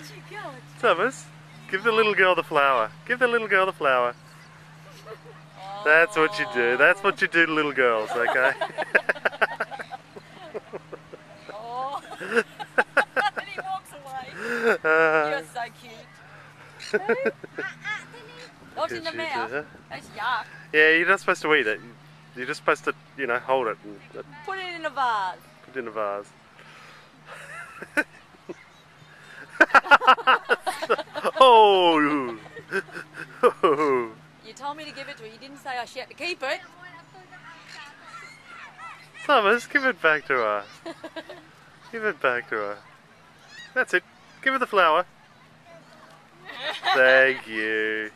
She? Thomas, give the little girl the flower. Give the little girl the flower. That's what you do. That's what you do to little girls, okay? Oh. and he walks away. Uh, You're so cute. Not in the mouth. That's yuck. yeah, you're not supposed to eat it. You're just supposed to, you know, hold it and uh, Put it in a vase. put it in a vase. oh! Oh. You told me to give it to her. You didn't say I she had to keep it. Thomas, give it back to her. Give it back to her. That's it. Give her the flower. Thank you.